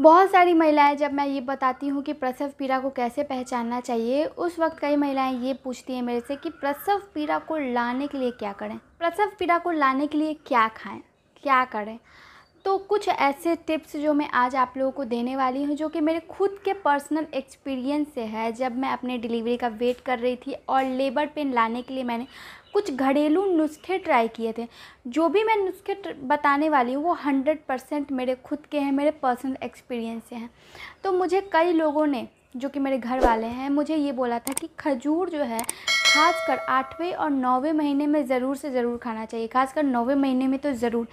बहुत सारी महिलाएँ, जब मैं ये बताती हूँ कि प्रसव पीड़ा को कैसे पहचानना चाहिए, उस वक्त कई महिलाएँ ये पूछती हैं मेरे से कि प्रसव पीड़ा को लाने के लिए क्या करें? प्रसव पीड़ा को लाने के लिए क्या खाएँ? क्या करें? तो कुछ ऐसे टिप्स जो मैं आज आप लोगों को देने वाली हूँ, जो कि मेरे खुद के पर्सनल एक्सपीरियंस से है। जब मैं अपने डिलीवरी का वेट कर रही थी और लेबर पेन लाने के लिए मैंने कुछ घरेलू नुस्खे ट्राई किए थे, जो भी मैं नुस्खे बताने वाली हूँ, वो हंड्रेड परसेंट मेरे खुद के हैं, मेरे पर्सनल एक्सपीरियंस से हैं। तो मुझे कई लोगों ने, जो कि मेरे घर वाले हैं, मुझे ये बोला था कि खजूर जो है खासकर आठवें और नौवें महीने में ज़रूर से ज़रूर खाना चाहिए। खासकर नौवें महीने में तो ज़रूर।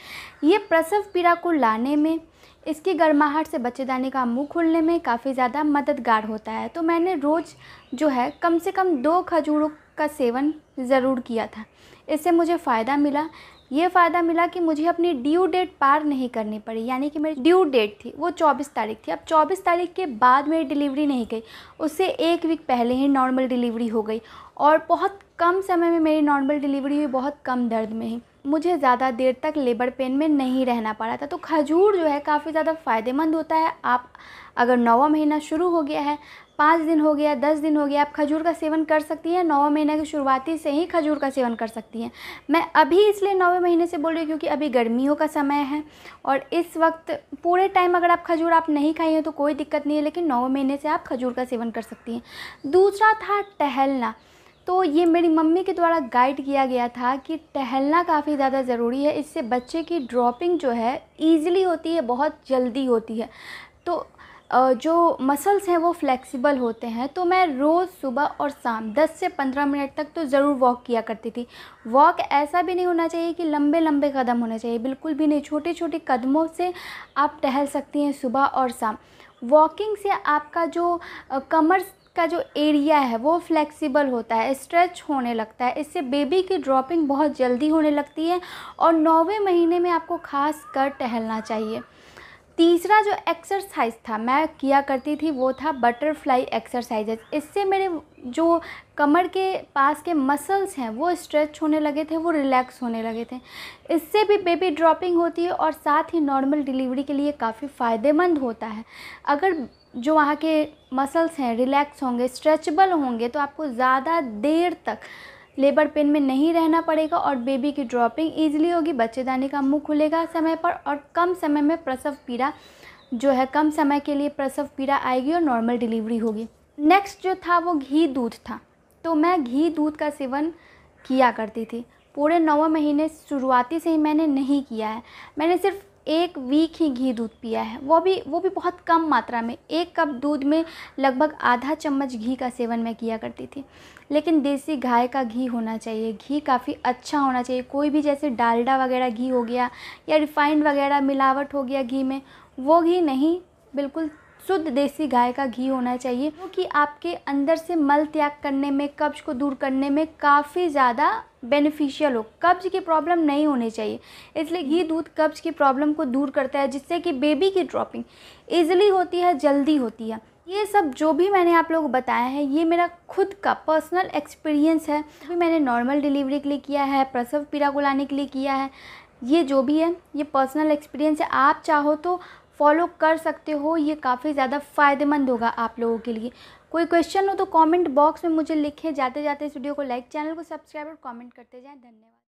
ये प्रसव पीड़ा को लाने में, इसकी गर्माहट से बच्चेदानी का मुँह खुलने में काफ़ी ज़्यादा मददगार होता है। तो मैंने रोज़ जो है कम से कम दो खजूरों का सेवन ज़रूर किया था। इससे मुझे फ़ायदा मिला। ये फ़ायदा मिला कि मुझे अपनी ड्यू डेट पार नहीं करनी पड़ी, यानी कि मेरी ड्यू डेट थी, वो चौबीस तारीख थी। अब चौबीस तारीख के बाद मेरी डिलीवरी नहीं गई, उससे एक वीक पहले ही नॉर्मल डिलीवरी हो गई और बहुत कम समय में मेरी नॉर्मल डिलीवरी हुई, बहुत कम दर्द में ही। मुझे ज़्यादा देर तक लेबर पेन में नहीं रहना पड़ा था। तो खजूर जो है काफ़ी ज़्यादा फ़ायदेमंद होता है। आप अगर नौवा महीना शुरू हो गया है, पाँच दिन हो गया, दस दिन हो गया, आप खजूर का सेवन कर सकती हैं। नौवा महीने की शुरुआती से ही खजूर का सेवन कर सकती हैं। मैं अभी इसलिए नौवे महीने से बोल रही हूँ क्योंकि अभी गर्मियों का समय है और इस वक्त पूरे टाइम अगर आप खजूर आप नहीं खाई हैं तो कोई दिक्कत नहीं है, लेकिन नौवे महीने से आप खजूर का सेवन कर सकती हैं। दूसरा था टहलना। तो ये मेरी मम्मी के द्वारा गाइड किया गया था कि टहलना काफ़ी ज़्यादा ज़रूरी है। इससे बच्चे की ड्रॉपिंग जो है ईज़िली होती है, बहुत जल्दी होती है। तो जो मसल्स हैं, वो फ्लेक्सिबल होते हैं। तो मैं रोज़ सुबह और शाम 10 से 15 मिनट तक तो ज़रूर वॉक किया करती थी। वॉक ऐसा भी नहीं होना चाहिए कि लंबे लंबे कदम होने चाहिए। बिल्कुल भी नहीं। छोटे छोटे कदमों से आप टहल सकती हैं सुबह और शाम। वॉकिंग से आपका जो कमर का जो एरिया है, वो फ्लेक्सिबल होता है स्ट्रेच होने लगता है। इससे बेबी की ड्रॉपिंग बहुत जल्दी होने लगती है और नौवें महीने में आपको खास कर टहलना चाहिए। तीसरा जो एक्सरसाइज था, मैं किया करती थी, वो था बटरफ्लाई एक्सरसाइजेस इससे मेरे जो कमर के पास के मसल्स हैं, वो स्ट्रेच होने लगे थे, वो रिलैक्स होने लगे थे। इससे भी बेबी ड्रॉपिंग होती है और साथ ही नॉर्मल डिलीवरी के लिए काफ़ी फ़ायदेमंद होता है। अगर जो वहाँ के मसल्स हैं रिलैक्स होंगे स्ट्रेचबल होंगे तो आपको ज़्यादा देर तक लेबर पेन में नहीं रहना पड़ेगा और बेबी की ड्रॉपिंग ईजिली होगी बच्चेदानी का मुँह खुलेगा समय पर और कम समय में प्रसव पीड़ा जो है, कम समय के लिए प्रसव पीड़ा आएगी और नॉर्मल डिलीवरी होगी। नेक्स्ट जो था वो घी दूध था। तो मैं घी दूध का सेवन किया करती थी। पूरे नौ महीने शुरुआती से ही मैंने नहीं किया है। मैंने सिर्फ़ एक वीक ही घी दूध पिया है। वो भी वो भी बहुत कम मात्रा में। एक कप दूध में लगभग आधा चम्मच घी का सेवन मैं किया करती थी। लेकिन देसी गाय का घी होना चाहिए। घी काफ़ी अच्छा होना चाहिए। कोई भी जैसे डालडा वगैरह घी हो गया या रिफ़ाइंड वगैरह मिलावट हो गया घी में, वो घी नहीं। बिल्कुल शुद्ध देसी गाय का घी होना चाहिए। क्योंकि तो आपके अंदर से मल त्याग करने में, कब्ज को दूर करने में काफ़ी ज़्यादा बेनिफिशियल हो। कब्ज की प्रॉब्लम नहीं होनी चाहिए। इसलिए घी दूध कब्ज की प्रॉब्लम को दूर करता है, जिससे कि बेबी की ड्रॉपिंग ईजिली होती है, जल्दी होती है। ये सब जो भी मैंने आप लोगों को बताया है, ये मेरा खुद का पर्सनल एक्सपीरियंस है। भी मैंने नॉर्मल डिलीवरी के लिए किया है, प्रसव पीड़ा को लाने के लिए किया है, ये जो भी है, ये पर्सनल एक्सपीरियंस है। आप चाहो तो फॉलो कर सकते हो, ये काफ़ी ज़्यादा फ़ायदेमंद होगा आप लोगों के लिए। कोई क्वेश्चन हो तो कमेंट बॉक्स में मुझे लिखें। जाते जाते इस वीडियो को लाइक चैनल को सब्सक्राइब और कमेंट करते जाएँ। धन्यवाद।